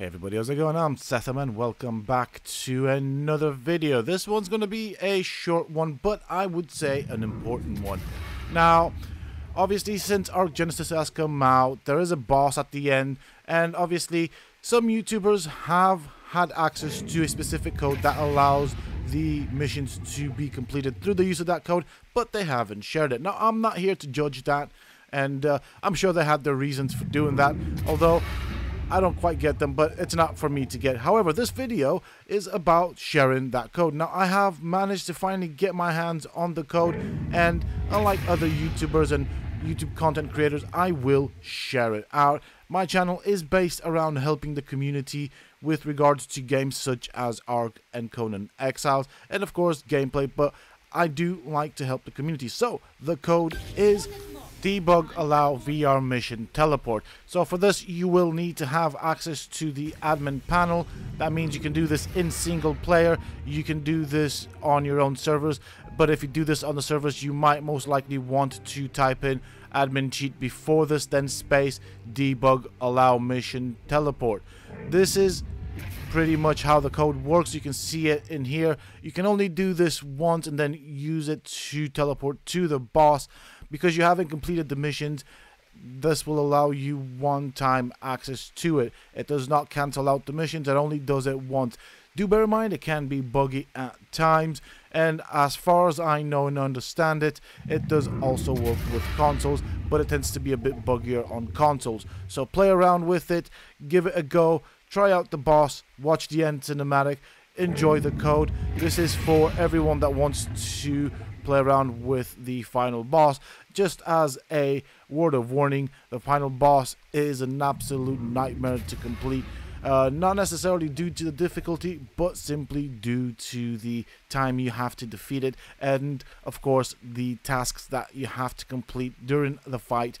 Hey everybody, how's it going? I'm Sethum and welcome back to another video. This one's going to be a short one, but I would say an important one. Now, obviously since Ark Genesis has come out, there is a boss at the end, and obviously some YouTubers have had access to a specific code that allows the missions to be completed through the use of that code, but they haven't shared it. Now, I'm not here to judge that, and uh, I'm sure they had their reasons for doing that, although I don't quite get them, but it's not for me to get. However, this video is about sharing that code. Now, I have managed to finally get my hands on the code, and unlike other YouTubers and YouTube content creators, I will share it out. My channel is based around helping the community with regards to games such as Ark and Conan Exiles, and of course gameplay, but I do like to help the community. So, the code is debug allow VR mission teleport. So for this you will need to have access to the admin panel. That means you can do this in single player. You can do this on your own servers. But if you do this on the servers you might most likely want to type in admin cheat before this then space debug allow mission teleport. This is pretty much how the code works. You can see it in here. You can only do this once and then use it to teleport to the boss because you haven't completed the missions this will allow you one-time access to it. It does not cancel out the missions, it only does it once. Do bear in mind it can be buggy at times, and as far as I know and understand it, it does also work with consoles, but it tends to be a bit buggier on consoles. So play around with it, give it a go, try out the boss, watch the end cinematic, enjoy the code. This is for everyone that wants to play around with the final boss. Just as a word of warning, the final boss is an absolute nightmare to complete. Uh, not necessarily due to the difficulty, but simply due to the time you have to defeat it, and of course, the tasks that you have to complete during the fight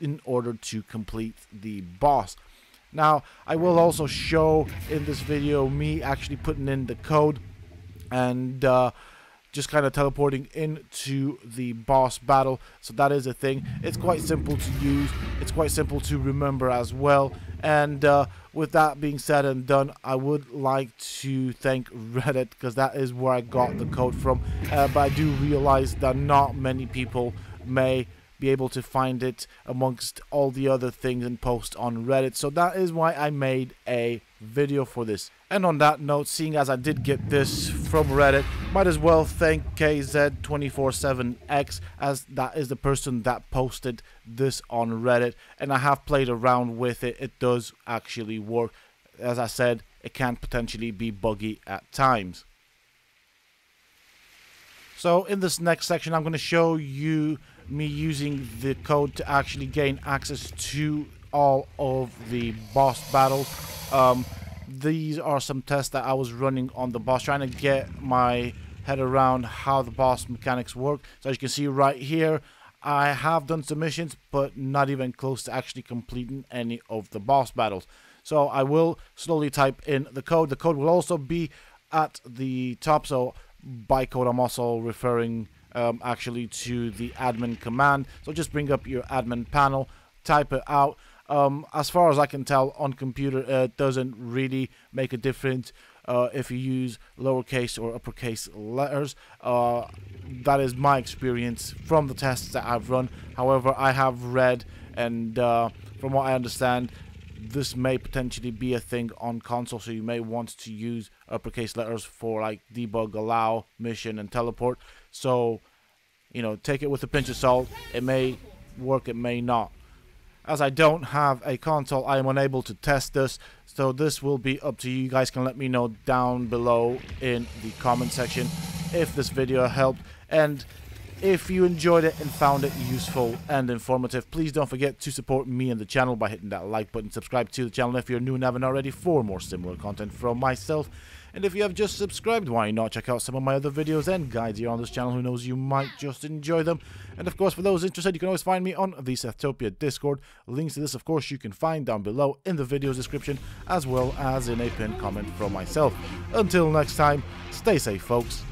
in order to complete the boss. Now, I will also show in this video me actually putting in the code and uh, just kind of teleporting into the boss battle. So that is a thing. It's quite simple to use. It's quite simple to remember as well. And uh, with that being said and done, I would like to thank Reddit because that is where I got the code from. Uh, but I do realize that not many people may be able to find it amongst all the other things and post on Reddit. So that is why I made a video for this. And on that note, seeing as I did get this from Reddit, might as well thank KZ247X as that is the person that posted this on Reddit. And I have played around with it. It does actually work. As I said, it can potentially be buggy at times. So in this next section, I'm going to show you me using the code to actually gain access to all of the boss battles. Um, these are some tests that I was running on the boss, trying to get my head around how the boss mechanics work. So as you can see right here, I have done submissions, but not even close to actually completing any of the boss battles. So I will slowly type in the code. The code will also be at the top. So by code, I'm also referring um, actually to the admin command. So just bring up your admin panel, type it out. Um, as far as I can tell on computer, uh, it doesn't really make a difference uh, if you use lowercase or uppercase letters. Uh, that is my experience from the tests that I've run. However, I have read and uh, from what I understand, this may potentially be a thing on console, so you may want to use uppercase letters for like debug, allow, mission, and teleport. So, you know, take it with a pinch of salt. It may work, it may not. As I don't have a console, I am unable to test this, so this will be up to you. You guys can let me know down below in the comment section if this video helped. And if you enjoyed it and found it useful and informative, please don't forget to support me and the channel by hitting that like button, subscribe to the channel if you're new and haven't already for more similar content from myself. And if you have just subscribed, why not check out some of my other videos and guides here on this channel, who knows, you might just enjoy them. And of course, for those interested, you can always find me on the Sethtopia Discord. Links to this, of course, you can find down below in the video's description, as well as in a pinned comment from myself. Until next time, stay safe, folks.